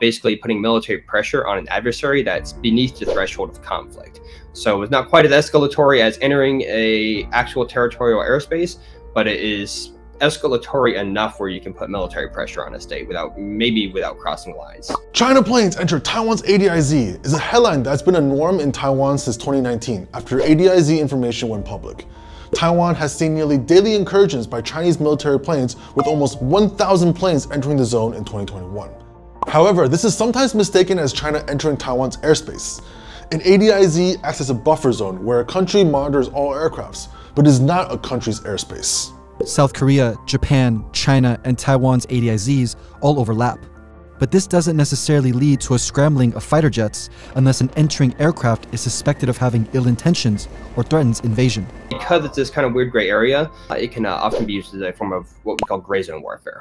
basically putting military pressure on an adversary that's beneath the threshold of conflict. So it's not quite as escalatory as entering a actual territorial airspace, but it is escalatory enough where you can put military pressure on a state without maybe without crossing lines. China planes enter Taiwan's ADIZ is a headline that's been a norm in Taiwan since 2019 after ADIZ information went public. Taiwan has seen nearly daily incursions by Chinese military planes with almost 1,000 planes entering the zone in 2021. However, this is sometimes mistaken as China entering Taiwan's airspace. An ADIZ acts as a buffer zone where a country monitors all aircrafts, but is not a country's airspace. South Korea, Japan, China, and Taiwan's ADIZs all overlap. But this doesn't necessarily lead to a scrambling of fighter jets unless an entering aircraft is suspected of having ill intentions or threatens invasion. Because it's this kind of weird gray area, uh, it can uh, often be used as a form of what we call gray zone warfare.